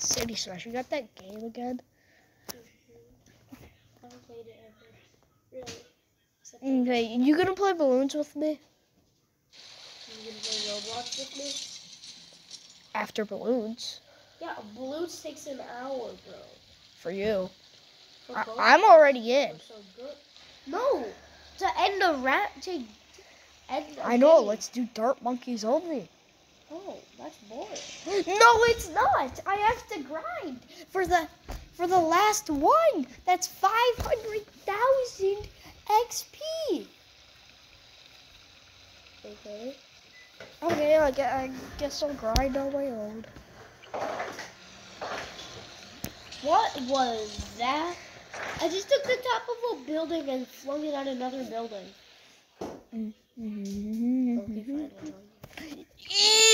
City Smash. You got that game again? I haven't played it ever. Really. Except Okay, you gonna play balloons with me you gonna play Roblox with me? after balloons Yeah, balloons takes an hour, bro. for you? For I I'm already in. so good. No, to end the rat to end. The I know. game. Let's do Dart Monkeys only. Oh, that's boring. No, it's not. I have to grind for the for the last one. That's five hundred thousand XP. Okay. Okay, I guess, I guess I'll grind on my own. What was that? I just took the top of a building and flung it at another building. Mm-hmm. Okay, fine.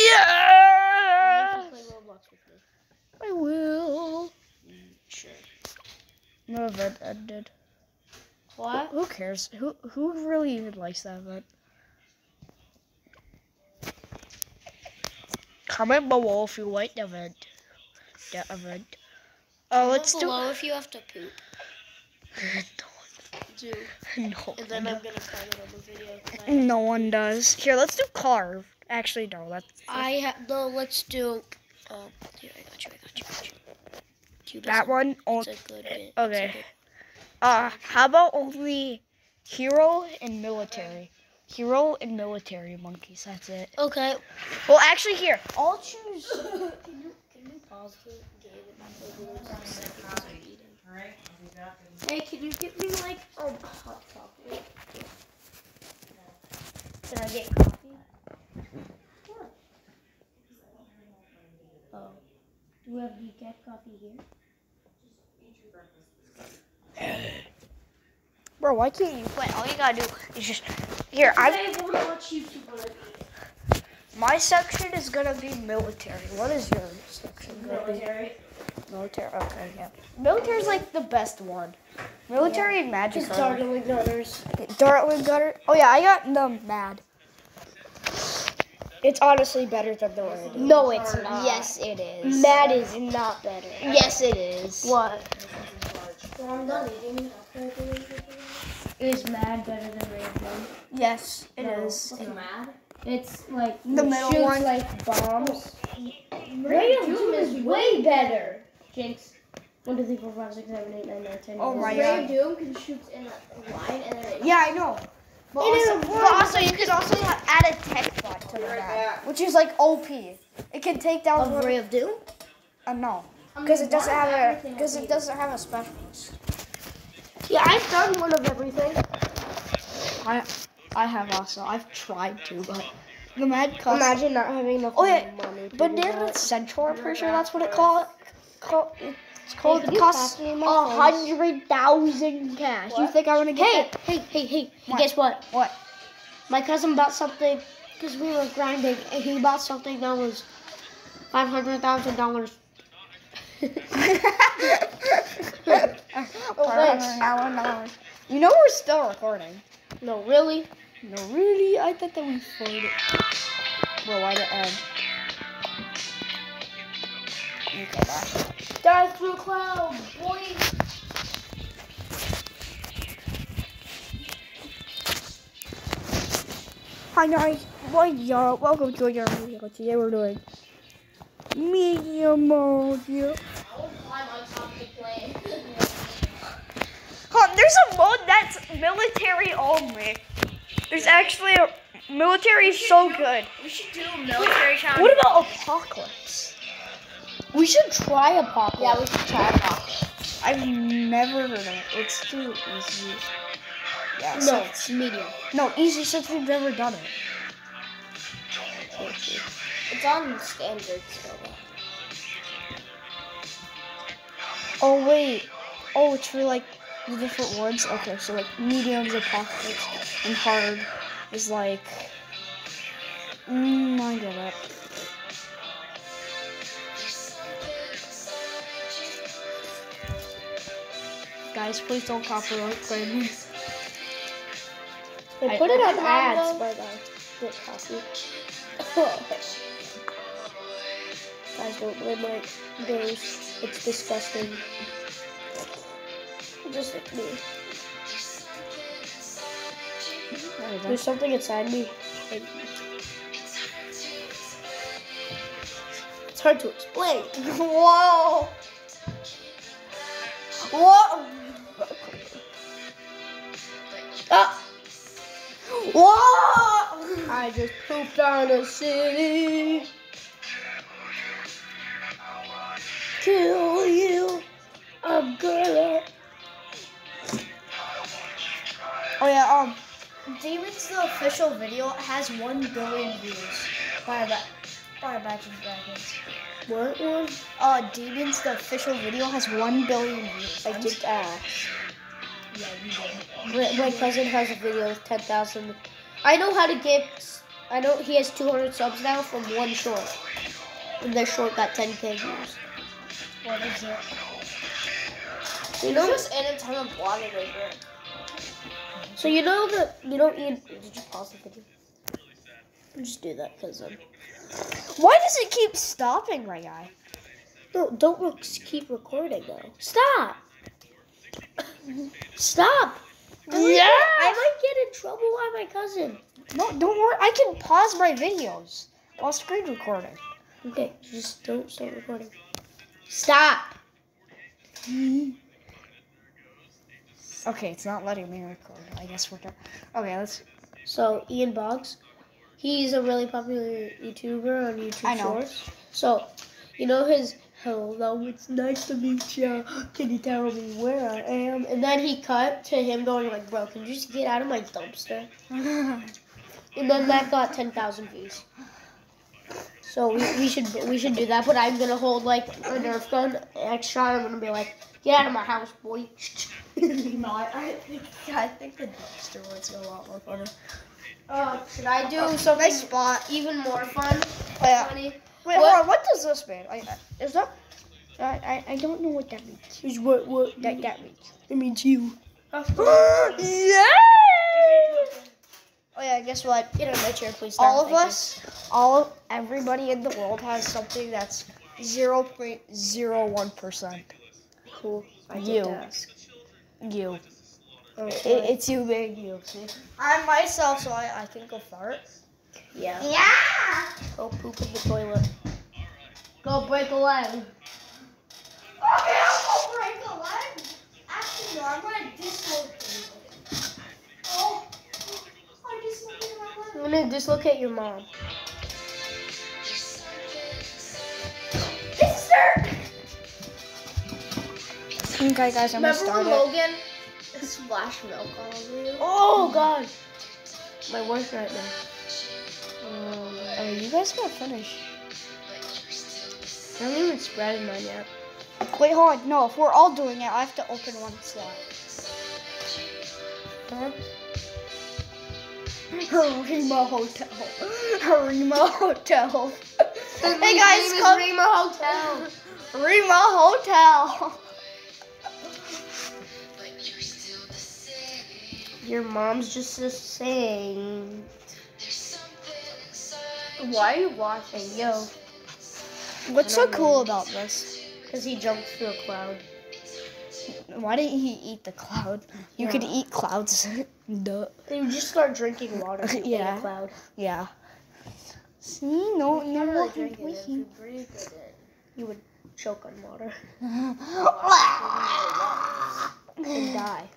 Yeah, You can play Roblox with me. I will. Sure. No event ended. What? Who cares? Who who really even likes that event? Comment below if you like the event. The event. Oh, let's do. below if you have to poop. Do. no, no, And then I'm gonna comment on the video. 'cause no one does. Here, let's do carve. Actually, no. That's I have no. Let's do. Um, here I got you. I got you. I got you. You that one. Oh, It's a good bit. It's okay. a Uh, how about only hero and military? Hero and military monkeys. That's it. Okay. Well, actually, here I'll choose. Can you can you pause the game and play balloons in a second because I'm eating? Hey, can you get me like a hot chocolate? Can I get coffee? Oh. Do we have decaf coffee here? Bro, why can't you play? All you gotta do is just here. I I want to watch YouTube when I eat. my section is gonna be military. What is your section? Military. Military. Okay, yeah. Military is like the best one. Military and magic. Just Dartling Gunners. Dartling Gutter. Oh yeah, I got the mad. It's honestly better than the red. No, it's not. Yes, it is. Mad is not better. Yes, it is. What? Well, I'm done eating. Is Mad better than Raven? Yes, it is. Mad? It's like The it middle shoots one. like bombs. Ray of is way better. Jinx. One, two, three, four, five, six, seven, eight, nine, nine, ten. Oh my Ray God. of Doom can shoot in a line and then it Yeah, I know. But It is also, a but also you can also ha- add a tech bot to the map, which is like OP. It can take down. of Ray of Doom. Uh, no, because it doesn't have a because it doesn't have a specialist. Yeah, I've done one of everything. I I have also. I've tried to, but the mad cost. Imagine not having enough Oh, yeah, money. to do Banana that. Central. I'm pretty sure that's what it called. It's called. it costs pass me my a hundred thousand cash. You think I want to get it? Hey, that? hey, hey, hey! What? Guess what? What? My cousin bought something because we were grinding, and he bought something that was five hundred thousand dollars. You know we're still recording. No, really? No, really? I thought that we played it. Bro, why the end? Okay, bye. Hi guys, what y'all? Welcome to your video. Today we're doing medium mode. Yeah. Huh, there's a mode that's military only. There's actually a military is so good. We should do a military challenge. What about apocalypse? We should try a pop. Yeah, we should try apocalypse. I've never heard of it. It's too easy. Yeah, No, it's medium. no, easy since we've never done it. It's on standard still. Oh wait. Oh, it's for like the different ones. Okay, so like medium's apocalypse and hard is like. Mm, I get it. Guys, please don't copyright claim me. They I- put it on ads by the copy. Guys, don't blame my nose. It's disgusting. Just like me. There we go. There's something inside me. It's hard to explain. Whoa! Whoa! Ah! Whoa! I just pooped on a city. Kill you. I'm gonna. Oh yeah, um, Demons the official video has one billion views. By that, by Imagine Dragons. What one? Uh, Demons the official video has one billion views. I did ask. Yeah, you did. My, my cousin has a video with 10,000. I know how to get. I know he has 200 subs now from one short. And their short got 10k views. What is it? You know, just in a ton of blogging over it. so you know that you don't eat. Did you pause the video? Just do that because um. Why does it keep stopping, my guy? No, don't re- keep recording though. Stop. Stop. Yeah. I might get in trouble by my cousin. No, don't worry. I can pause my videos while screen recording. Okay, just don't start recording. Stop. Okay, it's not letting me record. I guess we're done. Okay, let's. So Ian Boggs, he's a really popular YouTuber on YouTube I know. Shorts. So, you know his hello, it's nice to meet you. Can you tell me where I am? And then he cut to him going like, bro, can you just get out of my dumpster? And then that got ten thousand views. So we, we should we should do that, but I'm gonna hold like a Nerf gun extra. I'm gonna be like, get out of my house, boy. no, I, I think I think the dumpster one's a lot more fun. Uh, should I do something nice spot. even more fun? Oh, yeah. Funny? Wait, What? on. What does this mean? I, I, is that? I, I I don't know what that means. Is what what That that means. it means you. Yay! Oh yeah, guess what? Get on my chair, please. all of us, all of everybody in the world has something that's zero point zero one percent. Cool. I You. You. Oh, It, it's you being you. See? I'm myself, so I, I can go fart. Yeah. Yeah. Go poop in the toilet. Go break a leg. Okay, I'll go break a leg. Actually, no, I'm gonna dislocate. Oh, I dislocated my I'm gonna dislocate your mom. Okay, guys, I'm Remember gonna when start it. Logan splashed milk all over you? Oh god. My worst right now. Oh, you guys gotta finish. I haven't even spread mine yet. Wait, hold on. No, if we're all doing it, I have to open one slot. Huh? Harima Hotel. Harima Hotel. hey guys, come. Rima Hotel. Rima Hotel. Your mom's just a saying. Why are you watching? Yo, What's so cool about this? because he jumped through a cloud. Why didn't he eat the cloud? You could eat clouds. Duh. They would just start drinking water. you Yeah. a cloud. Yeah. See, no, no really drink it. If you breathed it, you would choke on water and die.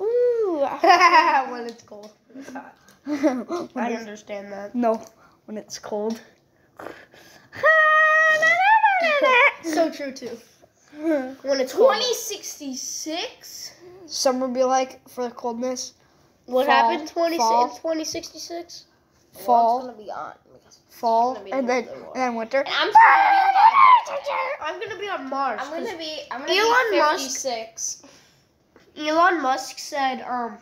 Ooh. when it's cold. When I understand that. no, when it's cold. so true too. When it's cold. 2066. Summer be like for the coldness. What Fall, happened 20, fall. in 2066? Fall, be on. fall, gonna be and then and then winter. I'm I'm gonna be on Mars. I'm gonna 'cause be. I'm gonna Elon be Musk- 56. Elon Musk said um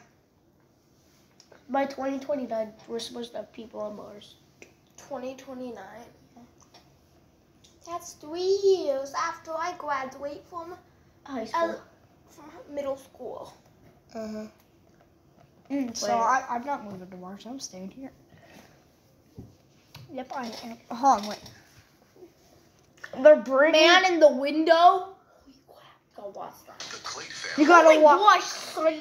by 2029 we're supposed to have people on Mars. 2029. That's three years after I graduate from High uh, school. from middle school. Uh-huh. Mm, so I, I'm not moving to Mars. I'm staying here. Yep, I am. Hold on, wait. They're bringing. Man in the window. Go watch that. You gotta oh my watch. gosh, son.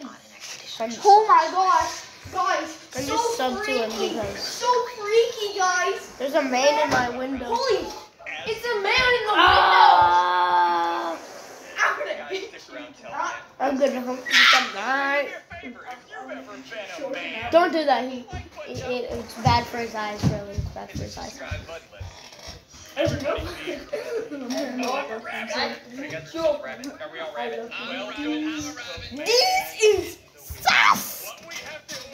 son Oh my gosh, guys! I'm so just sub to him freaky, because- so freaky, guys. There's a man in my window. Holy, it's a man in the Ah! window. I'm gonna Guys, stick around till the Ah. end. I'm gonna hump you tonight. Do me a favor, if you've ever been a man, Don't do that. He, it, it, it's bad for his eyes. Really, it's bad for his eyes. subscribe button. Everybody be- rabbit. I got the rabbit. Are we all rabbit? Well, rabbit, I'm a rabbit. This is sus. What we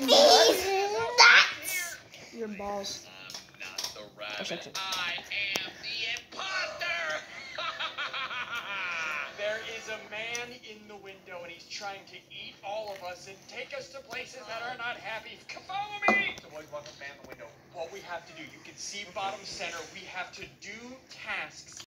These nuts. Your balls. I'm the That's rabbit. it. I am the imposter. there is a man in the window, and he's trying to eat all of us and take us to places that are not happy. Come follow me. So, boys, welcome, man in the window. What we have to do, you can see bottom center. We have to do tasks